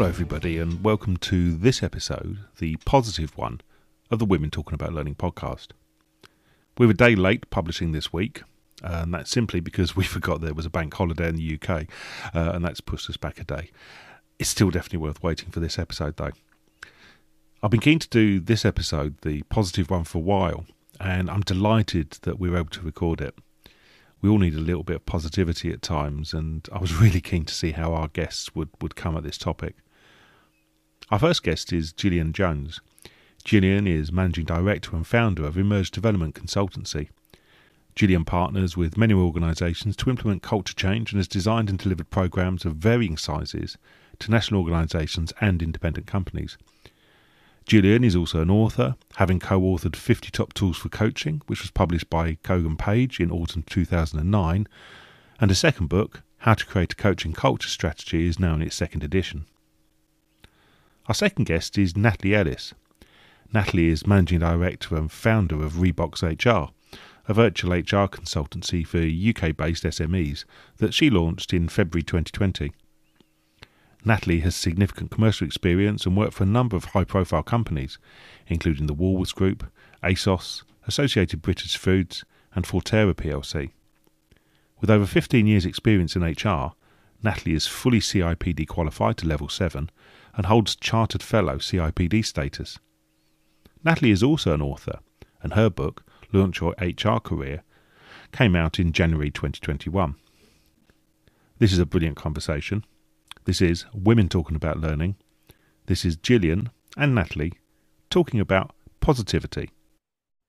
Hello, everybody, and welcome to this episode, the positive one of the Women Talking About Learning podcast. We're a day late publishing this week, and that's simply because we forgot there was a bank holiday in the UK, uh, and that's pushed us back a day. It's still definitely worth waiting for this episode, though. I've been keen to do this episode, the positive one, for a while, and I'm delighted that we were able to record it. We all need a little bit of positivity at times, and I was really keen to see how our guests would, would come at this topic. Our first guest is Gillian Jones. Gillian is Managing Director and founder of Emerge Development Consultancy. Gillian partners with many organisations to implement culture change and has designed and delivered programs of varying sizes to national organisations and independent companies. Gillian is also an author, having co authored 50 Top Tools for Coaching, which was published by Kogan Page in autumn 2009, and a second book, How to Create a Coaching Culture Strategy, is now in its second edition. Our second guest is Natalie Ellis. Natalie is Managing Director and founder of Rebox HR, a virtual HR consultancy for UK based SMEs that she launched in February 2020. Natalie has significant commercial experience and worked for a number of high profile companies, including the Woolworths Group, ASOS, Associated British Foods, and Forterra plc. With over 15 years' experience in HR, Natalie is fully CIPD qualified to level 7 and holds Chartered Fellow CIPD status. Natalie is also an author, and her book, Launch Your HR Career, came out in January 2021. This is a brilliant conversation, this is Women Talking About Learning. This is Gillian and Natalie talking about positivity.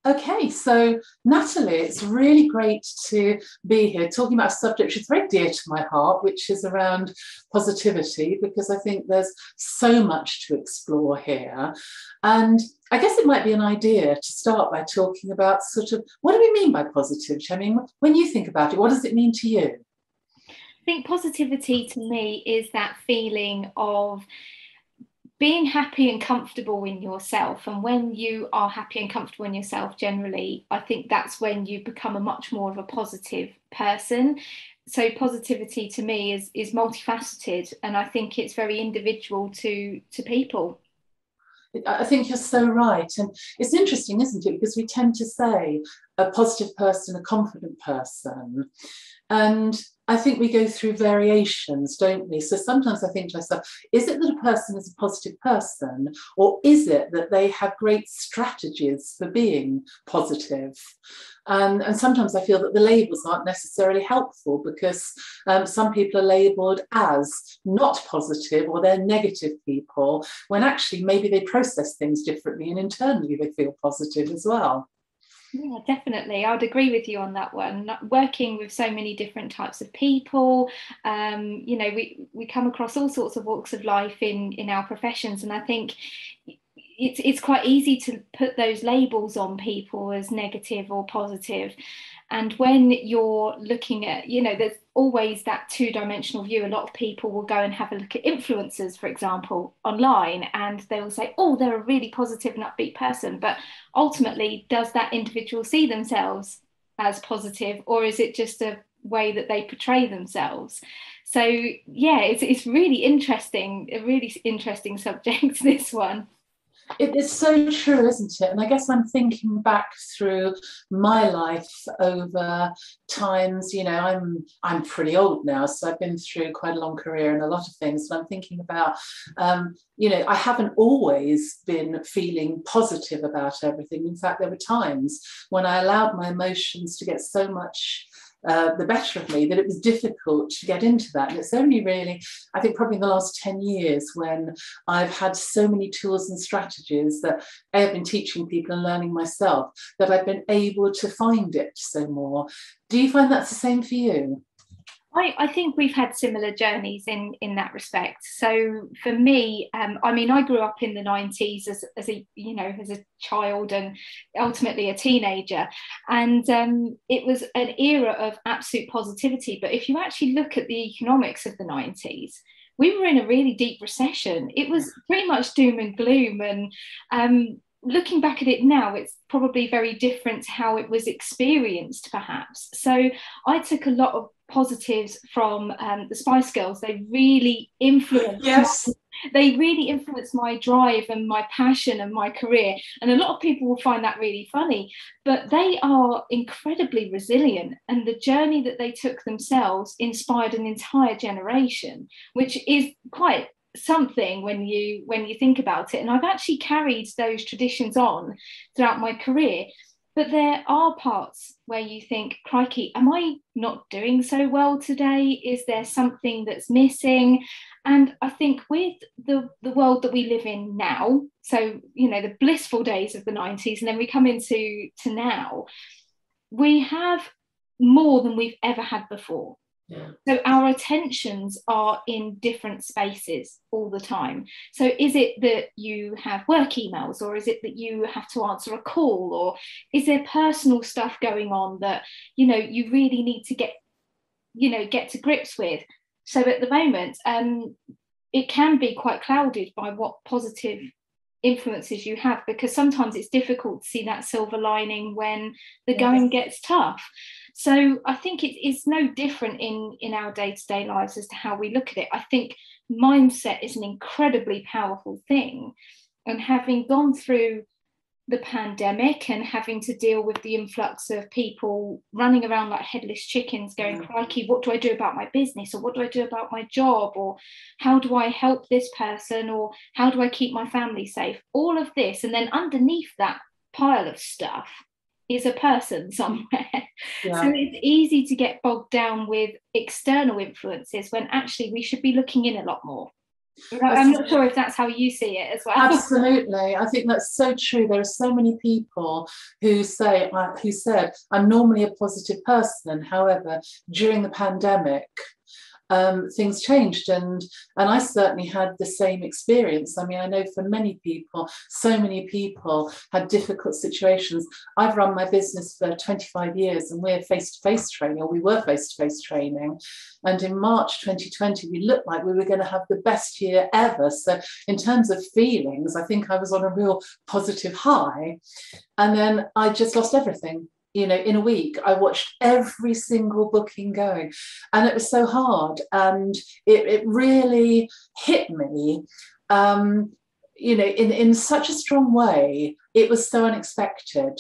Okay, so Natalie, it's really great to be here talking about a subject which is very dear to my heart, which is around positivity, because I think there's so much to explore here. And I guess it might be an idea to start by talking about sort of what do we mean by positivity? I mean, when you think about it, what does it mean to you? I think positivity to me is that feeling of being happy and comfortable in yourself. And when you are happy and comfortable in yourself, generally, I think that's when you become a much more of a positive person. So positivity to me is is multifaceted, and I think it's very individual to to people. I think you're so right. And it's interesting, isn't it? Because we tend to say a positive person, a confident person. And I think we go through variations, don't we? So sometimes I think to myself, is it that a person is a positive person, or is it that they have great strategies for being positive? And, and sometimes I feel that the labels aren't necessarily helpful because um, some people are labeled as not positive or they're negative people, when actually maybe they process things differently and internally they feel positive as well. Yeah, definitely. I would agree with you on that one. Working with so many different types of people, um, you know, we we come across all sorts of walks of life in in our professions, and I think it's it's quite easy to put those labels on people as negative or positive and when you're looking at you know there's always that two-dimensional view. A lot of people will go and have a look at influencers for example online and they will say oh they're a really positive and upbeat person. But ultimately does that individual see themselves as positive or is it just a way that they portray themselves? So yeah it's, it's really interesting a really interesting subject this one it is so true, isn't it? And I guess I'm thinking back through my life over times. You know, I'm I'm pretty old now, so I've been through quite a long career and a lot of things. And I'm thinking about, um, you know, I haven't always been feeling positive about everything. In fact, there were times when I allowed my emotions to get so much uh, the better of me, that it was difficult to get into that. And it's only really, I think, probably in the last 10 years when I've had so many tools and strategies that I have been teaching people and learning myself that I've been able to find it so more. Do you find that's the same for you? I, I, think we've had similar journeys in in that respect. So for me, um, I mean, I grew up in the '90s as, as a you know as a child and ultimately a teenager, and um, it was an era of absolute positivity. But if you actually look at the economics of the '90s, we were in a really deep recession. It was pretty much doom and gloom, and um, looking back at it now, it's probably very different to how it was experienced, perhaps. So I took a lot of positives from um, the Spice Girls. They really influenced yes. they really influence my drive and my passion and my career. And a lot of people will find that really funny, but they are incredibly resilient. And the journey that they took themselves inspired an entire generation, which is quite something when you when you think about it and i've actually carried those traditions on throughout my career but there are parts where you think, crikey, am I not doing so well today? Is there something that's missing? And I think with the, the world that we live in now, so, you know, the blissful days of the 90s, and then we come into to now, we have more than we've ever had before. So our attentions are in different spaces all the time. So is it that you have work emails or is it that you have to answer a call or is there personal stuff going on that you know you really need to get you know get to grips with? So at the moment um it can be quite clouded by what positive influences you have because sometimes it's difficult to see that silver lining when the yes. going gets tough so i think it is no different in in our day-to-day lives as to how we look at it. I think mindset is an incredibly powerful thing and having gone through the pandemic and having to deal with the influx of people running around like headless chickens going mm. crikey what do i do about my business? Or what do i do about my job? Or how do i help this person? Or how do i keep my family safe? All of this and then underneath that pile of stuff is a person somewhere yeah. so it's easy to get bogged down with external influences when actually we should be looking in a lot more I'm not sure if that's how you see it as well. Absolutely, I think that's so true. There are so many people who say, uh, who said, "I'm normally a positive person, however, during the pandemic, um, things changed and and I certainly had the same experience. I mean, I know for many people, so many people had difficult situations. I've run my business for 25 years and we're face-to-face training, or we were face-to-face training. And in March 2020, we looked like we were going to have the best year ever. So in terms of feelings, I think I was on a real positive high. And then I just lost everything you know in a week i watched every single booking going. And it was so hard. And it, it really hit me um, you know in, in such a strong way it was so unexpected.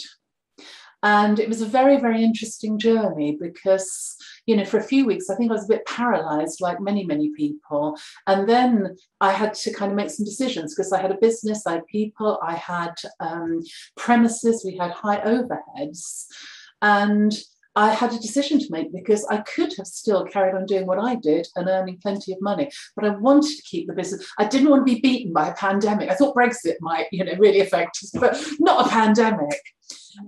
And it was a very very interesting journey because you know, for a few weeks, I think I was a bit paralyzed, like many, many people. And then I had to kind of make some decisions because I had a business, I had people, I had um, premises, we had high overheads. And I had a decision to make because I could have still carried on doing what I did and earning plenty of money, but I wanted to keep the business. I didn't want to be beaten by a pandemic. I thought Brexit might, you know, really affect us, but not a pandemic.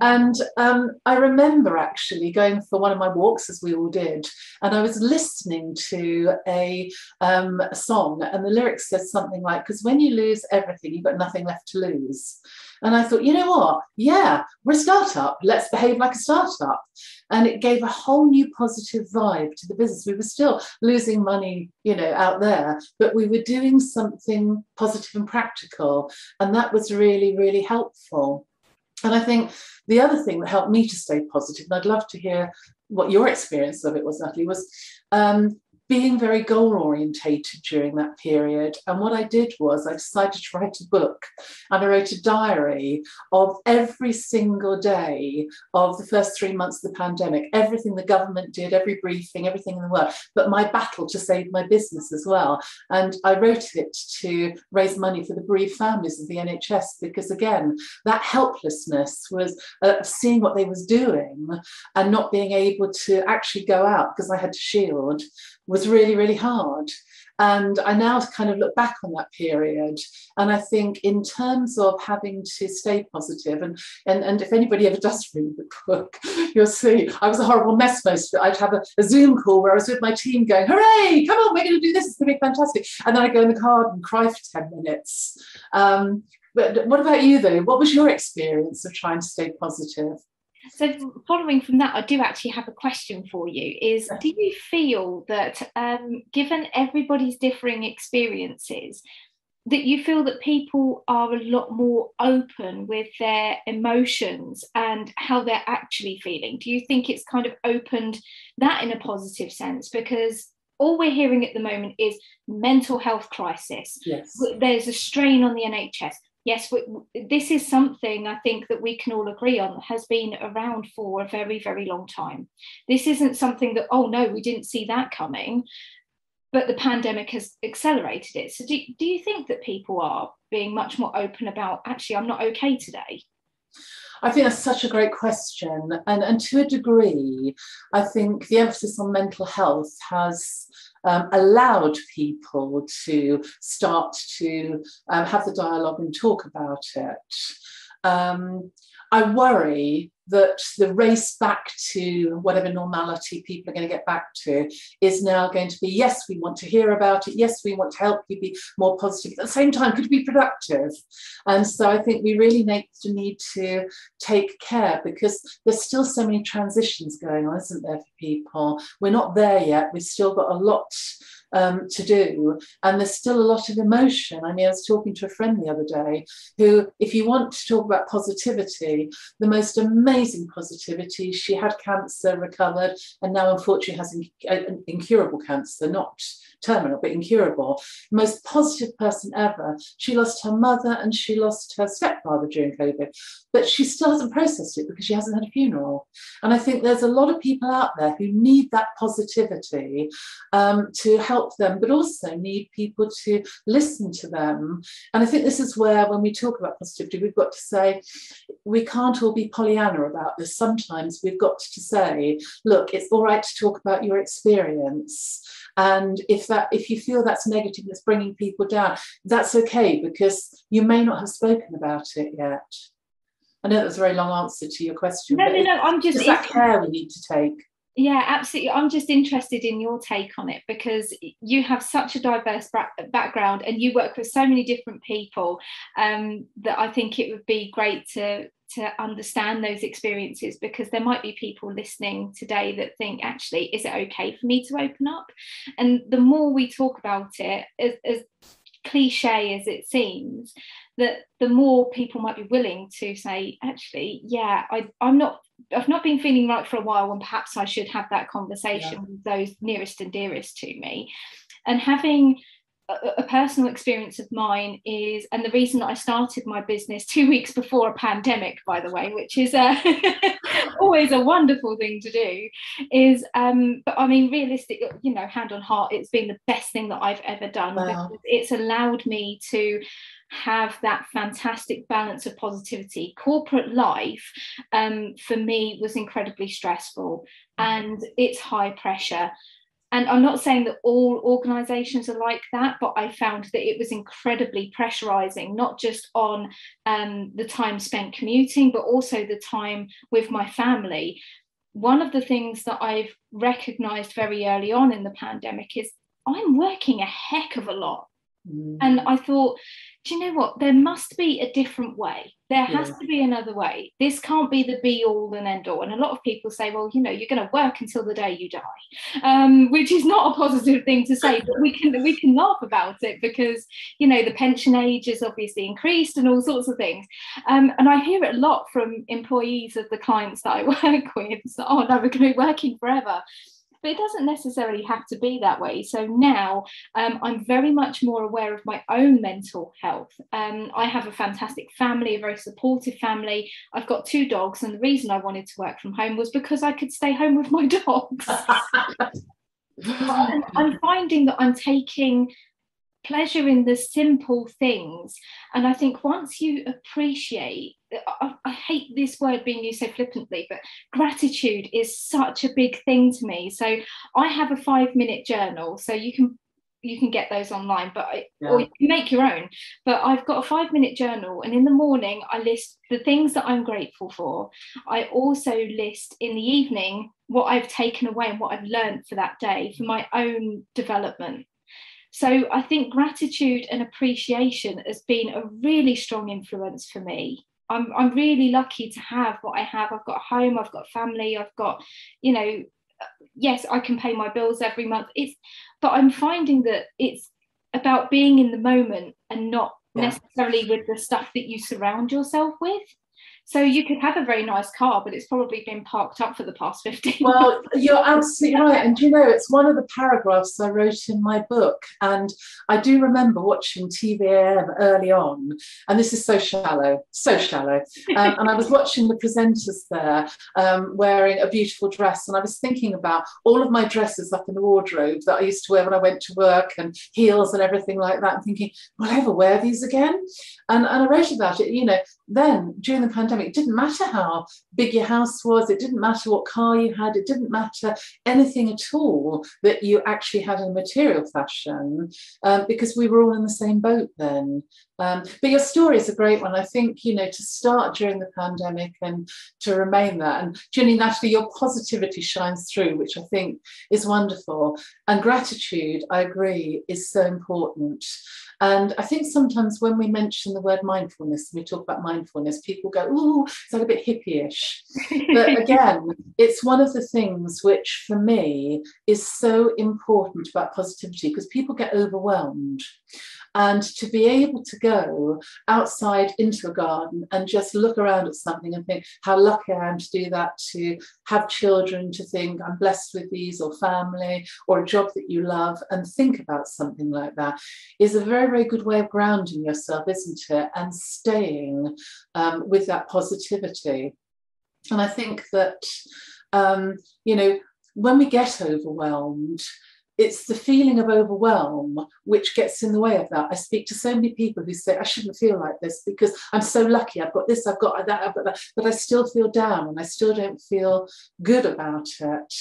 And um, I remember actually going for one of my walks, as we all did, and I was listening to a, um, a song, and the lyrics said something like, Because when you lose everything, you've got nothing left to lose. And I thought, you know what? Yeah, we're a startup. Let's behave like a startup. And it gave a whole new positive vibe to the business. We were still losing money, you know, out there, but we were doing something positive and practical. And that was really, really helpful. And I think the other thing that helped me to stay positive, and I'd love to hear what your experience of it was, Natalie, was um, being very goal orientated during that period. And what I did was I decided to write a book and I wrote a diary of every single day of the first three months of the pandemic, everything the government did, every briefing, everything in the world, but my battle to save my business as well. And I wrote it to raise money for the bereaved families of the NHS because, again, that helplessness was uh, seeing what they was doing and not being able to actually go out because I had to shield was really, really hard. And I now kind of look back on that period. And I think, in terms of having to stay positive, and, and, and if anybody ever does read the book, you'll see I was a horrible mess most of it. I'd have a, a Zoom call where I was with my team going, Hooray, come on, we're going to do this, it's going to be fantastic. And then I go in the car and cry for 10 minutes. Um, but what about you, though? What was your experience of trying to stay positive? So, following from that, I do actually have a question for you. Is do you feel that, um, given everybody's differing experiences, that you feel that people are a lot more open with their emotions and how they're actually feeling? Do you think it's kind of opened that in a positive sense? Because all we're hearing at the moment is mental health crisis. Yes. There's a strain on the NHS. Yes, we, this is something I think that we can all agree on has been around for a very, very long time. This isn't something that, oh no, we didn't see that coming, but the pandemic has accelerated it. So, do, do you think that people are being much more open about actually, I'm not okay today? I think that's such a great question. And, and to a degree, I think the emphasis on mental health has um, allowed people to start to um, have the dialogue and talk about it. Um, I worry that the race back to whatever normality people are going to get back to is now going to be yes, we want to hear about it. Yes, we want to help you be more positive. At the same time, could be productive. And so I think we really need to need to take care because there's still so many transitions going on, isn't there, for people? We're not there yet. We've still got a lot um, to do. And there's still a lot of emotion. I mean, I was talking to a friend the other day who, if you want to talk about positivity, the most amazing positivity, she had cancer, recovered, and now unfortunately has incurable cancer, not terminal, but incurable. Most positive person ever. She lost her mother and she lost her stepfather during COVID, but she still hasn't processed it because she hasn't had a funeral. And I think there's a lot of people out there who need that positivity um, to help them, but also need people to listen to them. And I think this is where, when we talk about positivity, we've got to say we can't all be Pollyanna about this. Sometimes we've got to say, look, it's all right to talk about your experience and if that if you feel that's negative that's bringing people down that's okay because you may not have spoken about it yet i know that was a very long answer to your question no no no i'm just it's that care we need to take yeah absolutely. I'm just interested in your take on it because you have such a diverse background and you work with so many different people um, that i think it would be great to to understand those experiences because there might be people listening today that think actually is it okay for me to open up? And the more we talk about it as, as cliche as it seems that the more people might be willing to say actually yeah I, i'm not i've not been feeling right for a while and perhaps i should have that conversation yeah. with those nearest and dearest to me and having a, personal experience of mine is, and the reason that I started my business two weeks before a pandemic, by the way, which is uh, always a wonderful thing to do, is, um, but I mean, realistic, you know, hand on heart, it's been the best thing that I've ever done. Wow. It's allowed me to have that fantastic balance of positivity. Corporate life um, for me was incredibly stressful and it's high pressure and I'm not saying that all organizations are like that, but I found that it was incredibly pressurizing, not just on um, the time spent commuting, but also the time with my family. One of the things that I've recognized very early on in the pandemic is I'm working a heck of a lot. Mm. And I thought, do you know what? There must be a different way. There has yeah. to be another way. This can't be the be all and end all. And a lot of people say, well, you know, you're going to work until the day you die, um, which is not a positive thing to say. But we can we can laugh about it because you know the pension age is obviously increased and all sorts of things. Um, and I hear it a lot from employees of the clients that I work with. So, oh no, we're going to be working forever but it doesn't necessarily have to be that way. So now um, I'm very much more aware of my own mental health. Um, I have a fantastic family, a very supportive family. I've got two dogs, and the reason I wanted to work from home was because I could stay home with my dogs. I'm finding that I'm taking pleasure in the simple things. And I think once you appreciate, I, I, hate this word being used so flippantly, but gratitude is such a big thing to me. So I have a five minute journal. So you can you can get those online but I, yeah. or you can make your own but i've got a five minute journal and in the morning i list the things that i'm grateful for i also list in the evening what i've taken away and what i've learned for that day for my own development so I think gratitude and appreciation has been a really strong influence for me. I'm, I'm really lucky to have what I have. I've got a home, I've got family, I've got, you know, yes, I can pay my bills every month. It's, but I'm finding that it's about being in the moment and not yeah. necessarily with the stuff that you surround yourself with. So you could have a very nice car, but it's probably been parked up for the past 15 Well, you're absolutely right. And you know, it's one of the paragraphs I wrote in my book. And I do remember watching TVM early on. And this is so shallow, so shallow. Um, and I was watching the presenters there um, wearing a beautiful dress. And I was thinking about all of my dresses up in the wardrobe that I used to wear when I went to work and heels and everything like that. And thinking, will I ever wear these again? And, and I wrote about it, you know, then during the pandemic, it didn't matter how big your house was, it didn't matter what car you had, it didn't matter anything at all that you actually had in a material fashion um, because we were all in the same boat then. Um, but your story is a great one. I think, you know, to start during the pandemic and to remain that. And Ginny, Natalie, your positivity shines through, which I think is wonderful. And gratitude, I agree, is so important. And I think sometimes when we mention the word mindfulness, we talk about mindfulness, people go, ooh, it's like a bit hippie-ish. but again, it's one of the things which for me is so important about positivity because people get overwhelmed and to be able to go outside into a garden and just look around at something and think how lucky I am to do that, to have children, to think I'm blessed with these, or family, or a job that you love, and think about something like that is a very, very good way of grounding yourself, isn't it? And staying um, with that positivity. And I think that, um, you know, when we get overwhelmed, it's the feeling of overwhelm which gets in the way of that. I speak to so many people who say, I shouldn't feel like this because I'm so lucky. I've got this, I've got that, I've got that, but I still feel down and I still don't feel good about it.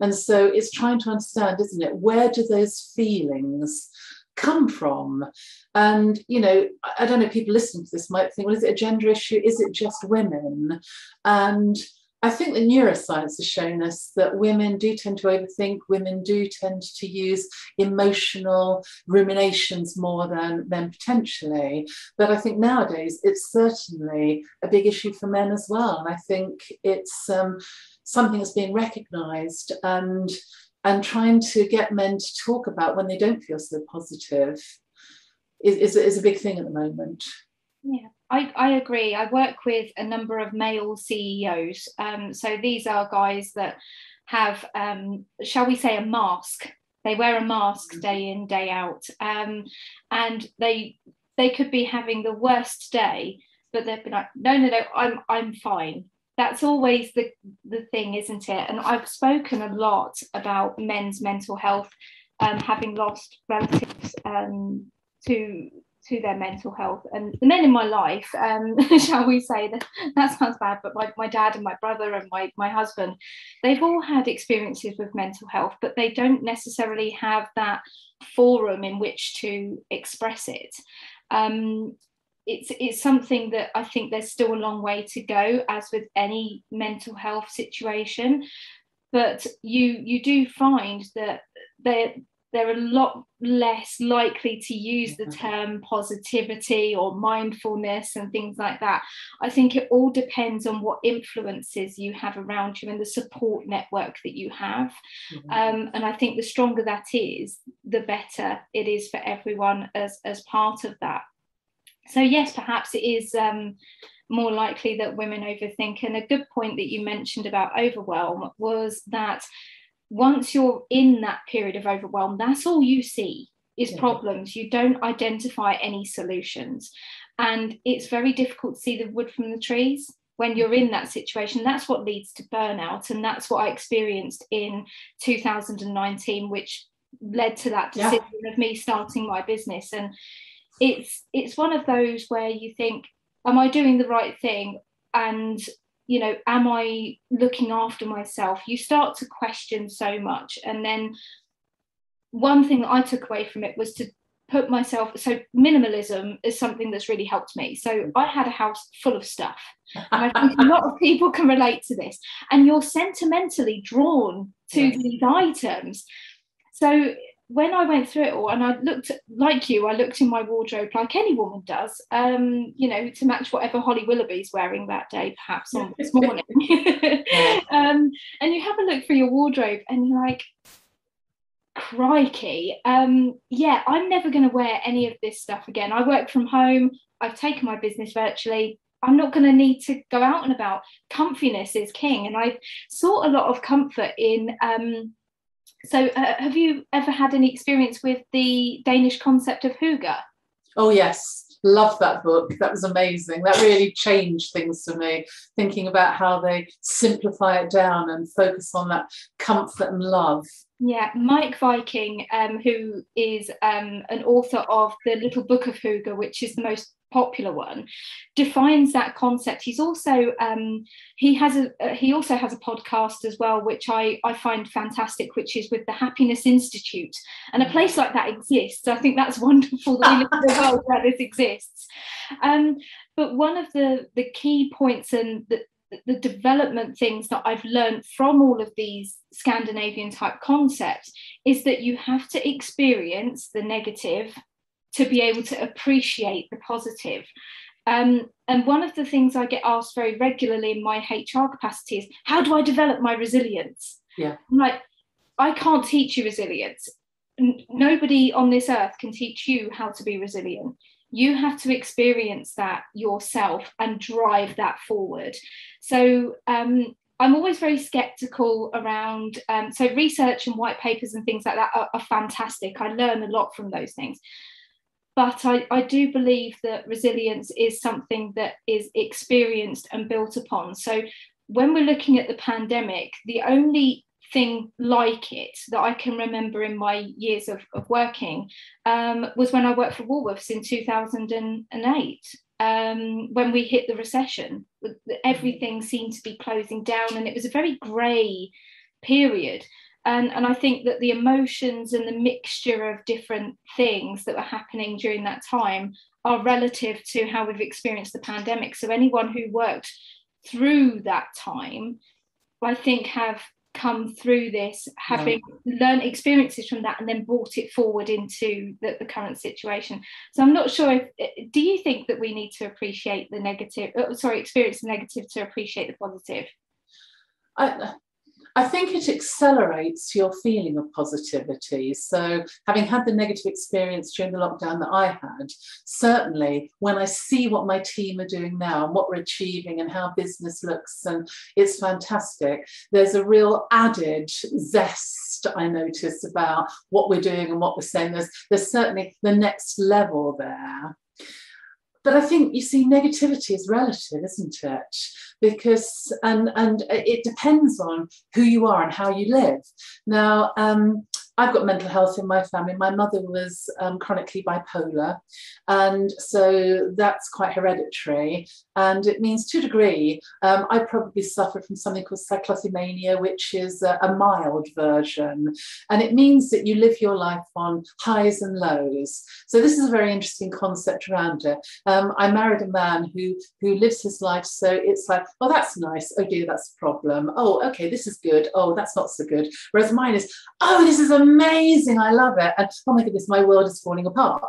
And so it's trying to understand, isn't it? Where do those feelings come from? And, you know, I don't know, people listening to this might think, well, is it a gender issue? Is it just women? And I think the neuroscience has shown us that women do tend to overthink, women do tend to use emotional ruminations more than men potentially. But I think nowadays it's certainly a big issue for men as well. And I think it's um, something that's being recognised and and trying to get men to talk about when they don't feel so positive is, is, is a big thing at the moment. Yeah, I, I agree. I work with a number of male CEOs. Um, so these are guys that have, um, shall we say, a mask. They wear a mask mm-hmm. day in, day out, um, and they they could be having the worst day, but they've been like, no, no, no, I'm I'm fine. That's always the the thing, isn't it? And I've spoken a lot about men's mental health, um, having lost relatives um, to to their mental health. And the men in my life, um, shall we say that that sounds bad, but my, my dad and my brother and my, my husband, they've all had experiences with mental health, but they don't necessarily have that forum in which to express it. Um, it's, it's something that I think there's still a long way to go, as with any mental health situation. But you you do find that there they're a lot less likely to use the term positivity or mindfulness and things like that. I think it all depends on what influences you have around you and the support network that you have. Mm-hmm. Um, and I think the stronger that is, the better it is for everyone as, as part of that. So, yes, perhaps it is. Um, more likely that women overthink. And a good point that you mentioned about overwhelm was that once you're in that period of overwhelm, that's all you see is yeah. problems. You don't identify any solutions. And it's very difficult to see the wood from the trees when you're in that situation. That's what leads to burnout. And that's what I experienced in 2019, which led to that decision yeah. of me starting my business. And it's it's one of those where you think, am I doing the right thing? And you know, am I looking after myself? You start to question so much. And then one thing that I took away from it was to put myself so minimalism is something that's really helped me so i had a house full of stuff and i think a lot of people can relate to this and you're sentimentally drawn to yes. these items so when I went through it all and I looked like you, I looked in my wardrobe like any woman does, um, you know, to match whatever Holly Willoughby's wearing that day, perhaps on this morning. um, and you have a look through your wardrobe and you're like, crikey, um, yeah, I'm never going to wear any of this stuff again. I work from home, I've taken my business virtually. I'm not going to need to go out and about. Comfiness is king. And I sought a lot of comfort in. So, uh, have you ever had any experience with the Danish concept of hygge? Oh, yes. Love that book. That was amazing. That really changed things for me, thinking about how they simplify it down and focus on that comfort and love. Yeah, Meik Wiking, um, who is um, an author of the Little Book of Hygge, which is the most popular one defines that concept. He's also um, he has a uh, he also has a podcast as well which i i find fantastic which is with the happiness institute. And a place like that exists. I think that's wonderful that we live in a world where this exists. Um, but one of the the key points and the the development things that I've learned from all of these Scandinavian type concepts is that you have to experience the negative to be able to appreciate the positive. Um, and one of the things I get asked very regularly in my HR capacity is, how do I develop my resilience? Yeah. I'm like, I can't teach you resilience. N- nobody on this earth can teach you how to be resilient. You have to experience that yourself and drive that forward. So um, I'm always very skeptical around. Um, so research and white papers and things like that are, are fantastic. I learn a lot from those things but I, I do believe that resilience is something that is experienced and built upon. So when we're looking at the pandemic, the only thing like it that I can remember in my years of, of working um, was when I worked for Woolworths in 2008. Um, when we hit the recession, everything seemed to be closing down, and it was a very grey period and and I think that the emotions and the mixture of different things that were happening during that time are relative to how we've experienced the pandemic. So anyone who worked through that time, I think, have come through this having yeah. learned experiences from that and then brought it forward into the, the, current situation so i'm not sure if do you think that we need to appreciate the negative oh, sorry experience the negative to appreciate the positive I, I think it accelerates your feeling of positivity. So, having had the negative experience during the lockdown that I had, certainly when I see what my team are doing now and what we're achieving and how business looks, and it's fantastic, there's a real added zest I notice about what we're doing and what we're saying. There's, there's certainly the next level there. But I think you see, negativity is relative, isn't it? Because and and it depends on who you are and how you live. Now, um, I've got mental health in my family. My mother was um, chronically bipolar, and so that's quite hereditary. And it means, to a degree, um, I probably suffered from something called cyclothymia, which is a, a, mild version. And it means that you live your life on highs and lows. So this is a very interesting concept around it. Um, I married a man who who lives his life so it's like, oh, that's nice. Oh dear, that's a problem. Oh, okay, this is good. Oh, that's not so good. Whereas mine is, oh, this is a amazing. I love it. And oh my goodness, my world is falling apart.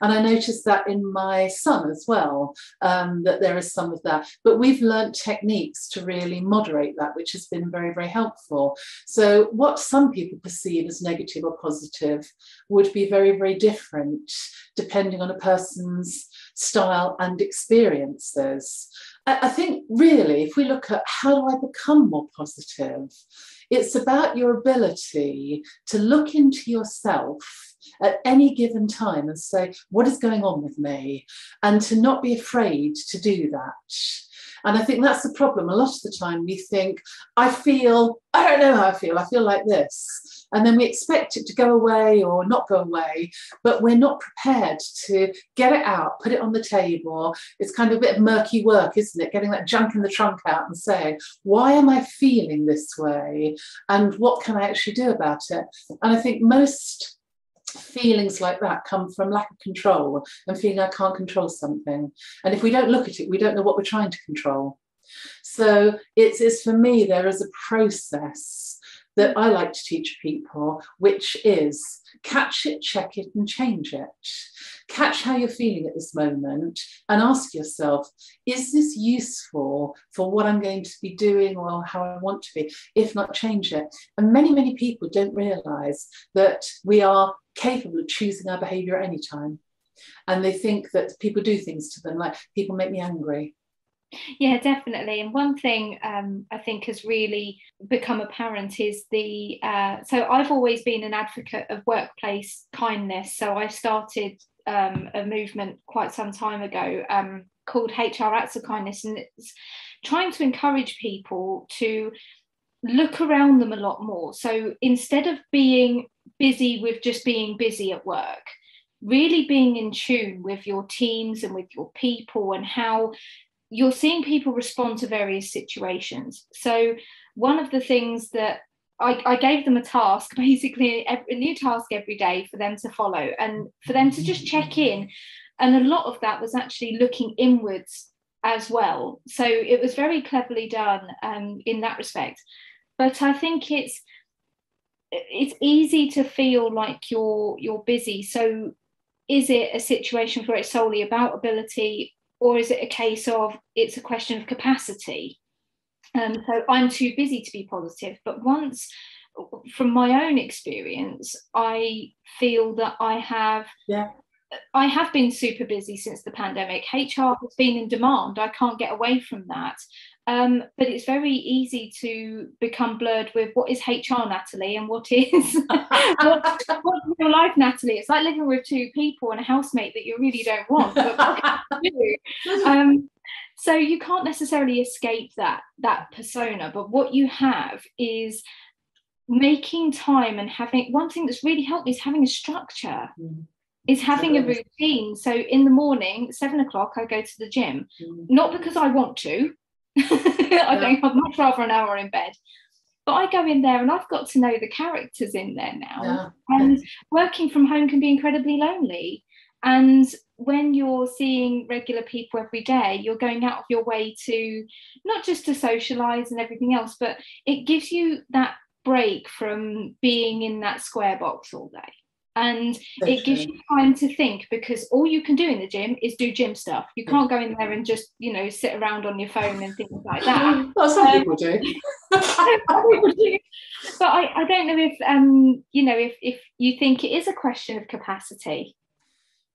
And I noticed that in my son as well, um, that there is some of that. But we've learned techniques to really moderate that, which has been very, very helpful. So, what some people perceive as negative or positive would be very, very different depending on a person's style and experiences. I think really, if we look at how do I become more positive, it's about your ability to look into yourself at any given time and say, What is going on with me? And to not be afraid to do that. And I think that's the problem. A lot of the time we think, I feel, I don't know how I feel, I feel like this and then we expect it to go away or not go away, but we're not prepared to get it out, put it on the table. It's kind of a bit of murky work, isn't it? Getting that junk in the trunk out and saying, why am I feeling this way? And what can I actually do about it? And I think most feelings like that come from lack of control and feeling I can't control something. And if we don't look at it, we don't know what we're trying to control. So it's, it's for me, there is a process that I like to teach people, which is catch it, check it, and change it. Catch how you're feeling at this moment and ask yourself, is this useful for what I'm going to be doing or how I want to be? If not, change it. And many, many people don't realize that we are capable of choosing our behavior at any time. And they think that people do things to them, like people make me angry. Yeah, definitely. And one thing um, I think has really become apparent is the. Uh, so I've always been an advocate of workplace kindness. So I started um, a movement quite some time ago um, called HR Acts of Kindness, and it's trying to encourage people to look around them a lot more. So instead of being busy with just being busy at work, really being in tune with your teams and with your people and how you're seeing people respond to various situations. So, one of the things that I, I, gave them a task, basically a new task every day for them to follow and for them to just check in. And a lot of that was actually looking inwards as well. So it was very cleverly done um, in that respect. But I think it's it's easy to feel like you're you're busy. So is it a situation where it's solely about ability or is it a case of it's a question of capacity? Um, so I'm too busy to be positive. But once, from my own experience, I feel that I have. Yeah. I have been super busy since the pandemic. HR has been in demand. I can't get away from that. Um, but it's very easy to become blurred with what is HR, Natalie, and what is what, what's real life, Natalie. It's like living with two people and a housemate that you really don't want. do? Um, so you can't necessarily escape that that persona. But what you have is making time and having one thing that's really helped me is having a structure. Mm is having a routine. So in the morning, seven o'clock, I go to the gym, mm. not because I want to, I think I'd much rather an hour in bed. But I go in there and I've got to know the characters in there now. And working from home can be incredibly lonely. And when you're seeing regular people every day, you're going out of your way to not just to socialize and everything else, but it gives you that break from being in that square box all day and it gives you time to think because all you can do in the gym is do gym stuff. You can't go in there and just you know sit around on your phone and things like that. Well some um, people do. But I, I don't know if um you know if if you think it is a question of capacity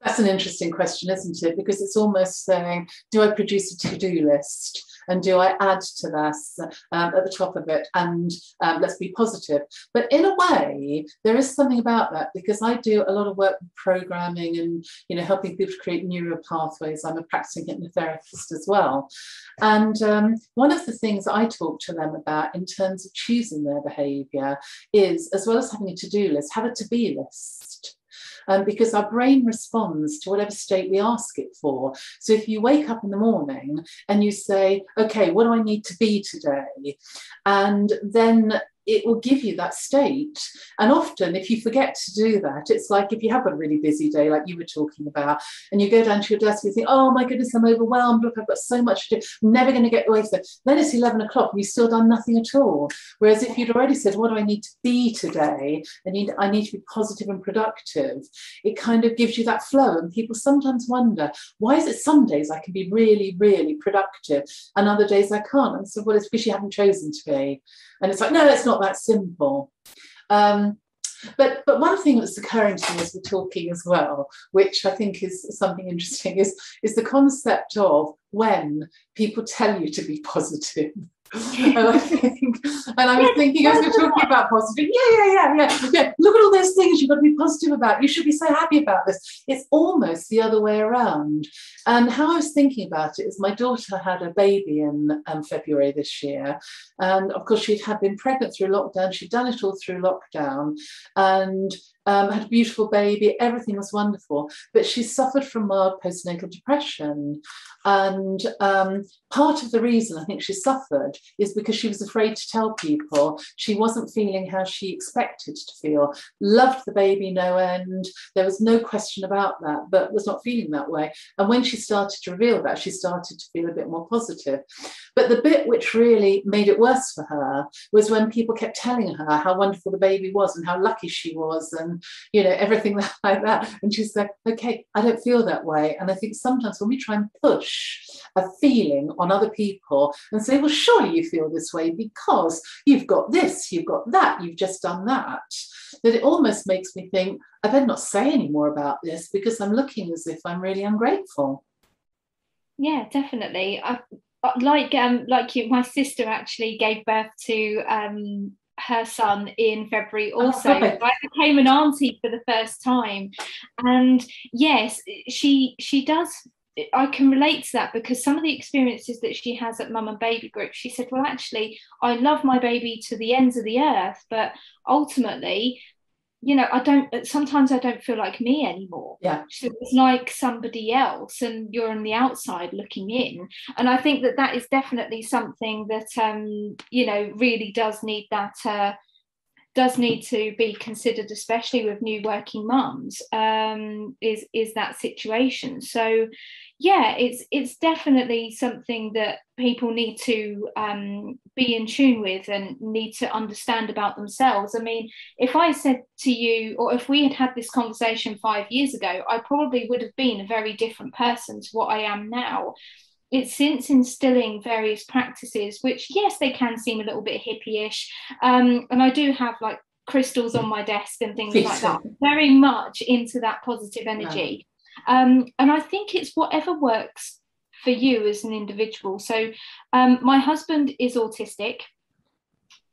that's an interesting question isn't it because it's almost saying do i produce a to-do list and do I add to this um, at the top of it and um, let's be positive. But in a way, there is something about that because I do a lot of work with programming and you know helping people to create neural pathways. I'm a practicing hypnotherapist as well. And um, one of the things I talk to them about in terms of choosing their behavior is, as well as having a to-do list, have a to-be list um, because our brain responds to whatever state we ask it for. So if you wake up in the morning and you say, okay, what do I need to be today? And then it will give you that state. And often, if you forget to do that, it's like if you have a really busy day, like you were talking about, and you go down to your desk and you think, oh my goodness, I'm overwhelmed. Look, I've got so much to do. I'm never going to get away from it. Then it's 11 o'clock and you've still done nothing at all. Whereas if you'd already said, what do I need to be today? I need, I need to be positive and productive. It kind of gives you that flow. And people sometimes wonder, why is it some days I can be really, really productive and other days I can't? And so, well, it's because you haven't chosen to be. And it's like, no, it's not that simple. Um, but but one thing that's occurring to me as we're talking as well, which I think is something interesting, is is the concept of when people tell you to be positive and I think, and I was thinking as we're talking about positive, yeah, yeah, yeah, yeah, yeah. Look at all those things you've got to be positive about. You should be so happy about this. It's almost the other way around. And how I was thinking about it is my daughter had a baby in um, February this year, and of course she'd had been pregnant through lockdown. She'd done it all through lockdown, and um, had a beautiful baby, everything was wonderful, but she suffered from mild postnatal depression. And um, part of the reason I think she suffered is because she was afraid to tell people she wasn't feeling how she expected to feel. Loved the baby no end, there was no question about that, but was not feeling that way. And when she started to reveal that, she started to feel a bit more positive. But the bit which really made it worse for her was when people kept telling her how wonderful the baby was and how lucky she was and you know everything like that. And she's like, okay, I don't feel that way. And I think sometimes when we try and push a feeling on other people and say, well, surely you feel this way because you've got this, you've got that, you've just done that, that it almost makes me think, I better not say any more about this because I'm looking as if I'm really ungrateful. Yeah, definitely. I, like um like you, my sister actually gave birth to um her son in February oh, also. Oh, I became an auntie for the first time. And yes, she she does I can relate to that because some of the experiences that she has at mum and baby group, she said, Well, actually, I love my baby to the ends of the earth, but ultimately, you know, I don't sometimes I don't feel like me anymore. Yeah. So it's like somebody else, and you're on the outside looking in. And I think that that is definitely something that, um, you know, really does need that. Uh, does need to be considered, especially with new working mums, um, is is that situation. So, yeah, it's it's definitely something that people need to um, be in tune with and need to understand about themselves. I mean, if I said to you, or if we had had this conversation five years ago, I probably would have been a very different person to what I am now it's since instilling various practices, which yes, they can seem a little bit hippie-ish, um, and I do have like crystals on my desk and things like that. Very much into that positive energy. Um, and I think it's whatever works for you as an individual. So, um, my husband is autistic,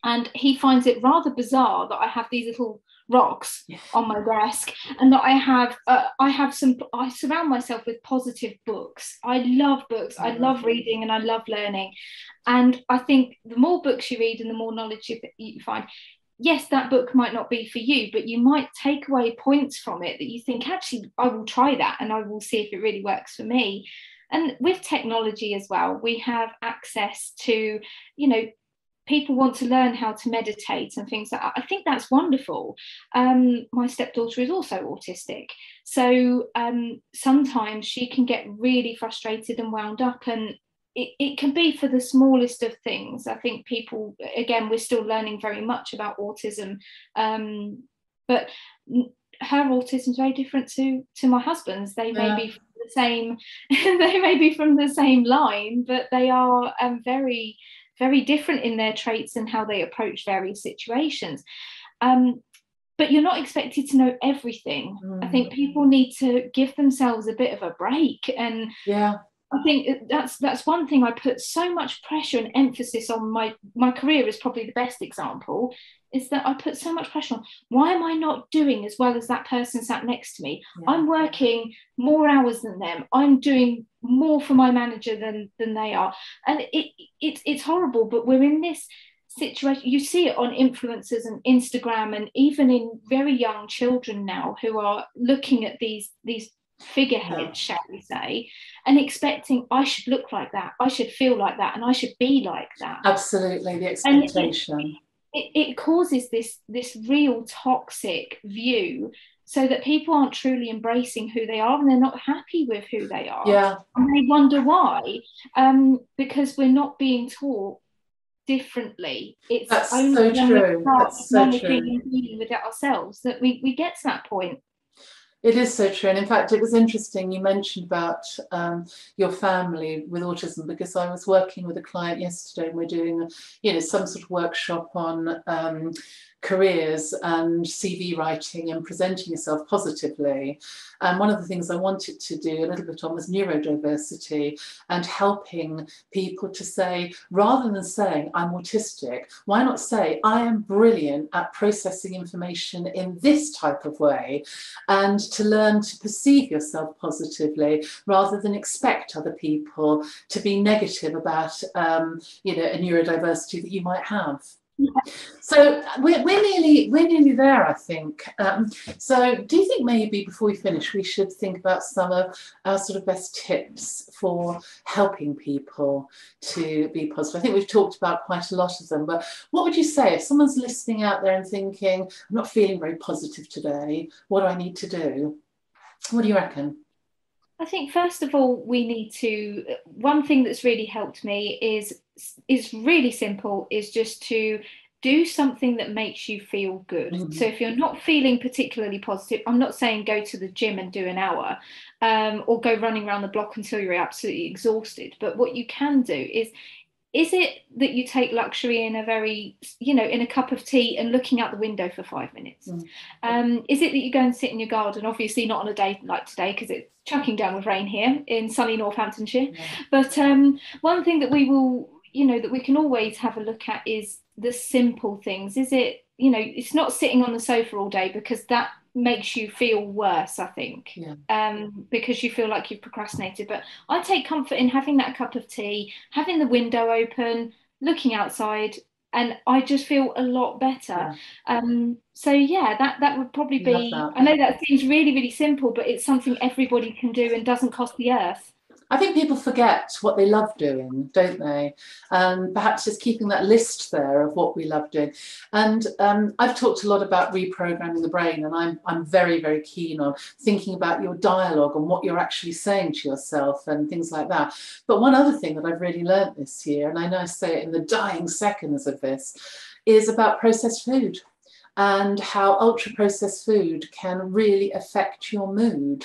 and he finds it rather bizarre that I have these little rocks on my desk and that i have uh, i have some i surround myself with positive books. I love books. I love reading and i love learning. And i think the more books you read and the more knowledge you, you find yes that book might not be for you but you might take away points from it that you think actually i will try that and i will see if it really works for me and with technology as well we have access to you know people want to learn how to meditate and things like that. I think that's wonderful. Um, my stepdaughter is also autistic. So um, sometimes she can get really frustrated and wound up and it, it can be for the smallest of things. I think people, again, we're still learning very much about autism. Um, but her autism is very different to to my husband's. They may yeah. be the same, they may be from the same line, but they are um, very very different in their traits and how they approach various situations. Um, but you're not expected to know everything. Mm. I think mm. people need to give themselves a bit of a break. And yeah, I think that's that's one thing I put so much pressure and emphasis on. My my career is probably the best example is that I put so much pressure on. Why am I not doing as well as that person sat next to me? Yeah. I'm working more hours than them. I'm doing more for my manager than than they are, and it, it it's horrible. But we're in this situation. You see it on influencers and Instagram, and even in very young children now who are looking at these these figureheads, yeah. shall we say, and expecting I should look like that, I should feel like that, and I should be like that. Absolutely, the expectation it, it causes this this real toxic view so that people aren't truly embracing who they are and they're not happy with who they are yeah and they wonder why um, because we're not being taught differently it's That's only so true. That's so true. dealing with it ourselves that we, we get to that point it is so true. And in fact, it was interesting you mentioned about um, your family with autism because I was working with a client yesterday and we're doing, you know, some sort of workshop on um, careers and CV writing and presenting yourself positively. And one of the things I wanted to do a little bit on was neurodiversity and helping people to say, rather than saying, I'm autistic, why not say, I am brilliant at processing information in this type of way, and to learn to perceive yourself positively rather than expect other people to be negative about, um, you know, a neurodiversity that you might have. So we're, we're nearly we're nearly there, I think. Um, so do you think maybe before we finish, we should think about some of our sort of best tips for helping people to be positive? I think we've talked about quite a lot of them, but what would you say if someone's listening out there and thinking, "I'm not feeling very positive today. What do I need to do?" What do you reckon? I think first of all we need to one thing that's really helped me is is really simple is just to do something that makes you feel good. Mm-hmm. So if you're not feeling particularly positive, I'm not saying go to the gym and do an hour um, or go running around the block until you're absolutely exhausted. But what you can do is is it that you take luxury in a very you know in a cup of tea and looking out the window for five minutes mm. um, is it that you go and sit in your garden obviously not on a day like today because it's chucking down with rain here in sunny northamptonshire yeah. but um, one thing that we will you know that we can always have a look at is the simple things is it you know it's not sitting on the sofa all day because that makes you feel worse i think yeah. um, because you feel like you've procrastinated but i take comfort in having that cup of tea having the window open looking outside and i just feel a lot better yeah. Um, so yeah that that would probably be i know that seems really really simple but it's something everybody can do and doesn't cost the earth I think people forget what they love doing, don't they? And perhaps just keeping that list there of what we love doing. And um, I've talked a lot about reprogramming the brain, and I'm, I'm very, very keen on thinking about your dialogue and what you're actually saying to yourself and things like that. But one other thing that I've really learned this year, and I know I say it in the dying seconds of this, is about processed food and how ultra processed food can really affect your mood.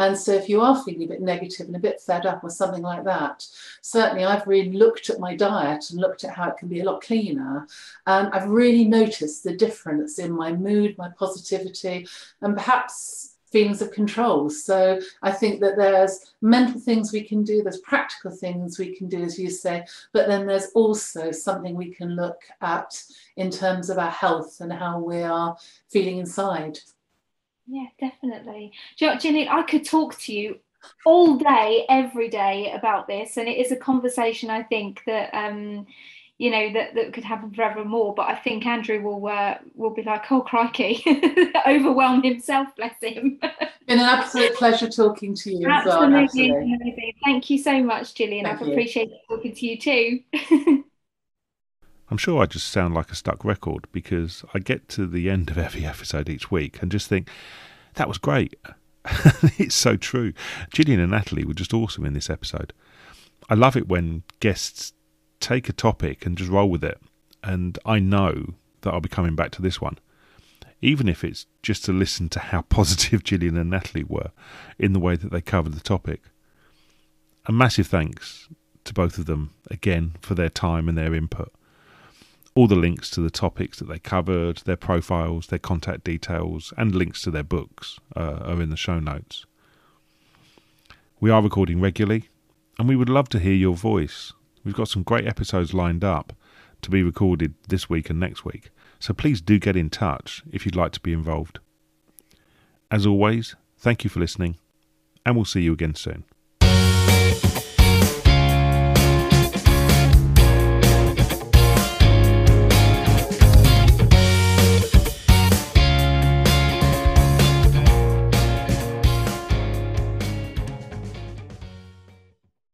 And so if you are feeling a bit negative and a bit fed up or something like that, certainly I've really looked at my diet and looked at how it can be a lot cleaner. And I've really noticed the difference in my mood, my positivity, and perhaps feelings of control. So I think that there's mental things we can do, there's practical things we can do, as you say, but then there's also something we can look at in terms of our health and how we are feeling inside. Yeah, definitely. Jenny. I could talk to you all day, every day about this, and it is a conversation I think that um, you know that, that could happen forever more. But I think Andrew will uh, will be like, oh crikey, overwhelm himself, bless him. Been an absolute pleasure talking to you. Absolutely, well, absolutely. Thank you so much, Gillian. Thank I've you. appreciated talking to you too. I'm sure I just sound like a stuck record because I get to the end of every episode each week and just think, that was great. it's so true. Gillian and Natalie were just awesome in this episode. I love it when guests take a topic and just roll with it. And I know that I'll be coming back to this one, even if it's just to listen to how positive Gillian and Natalie were in the way that they covered the topic. A massive thanks to both of them again for their time and their input. All the links to the topics that they covered, their profiles, their contact details, and links to their books uh, are in the show notes. We are recording regularly, and we would love to hear your voice. We've got some great episodes lined up to be recorded this week and next week, so please do get in touch if you'd like to be involved. As always, thank you for listening, and we'll see you again soon.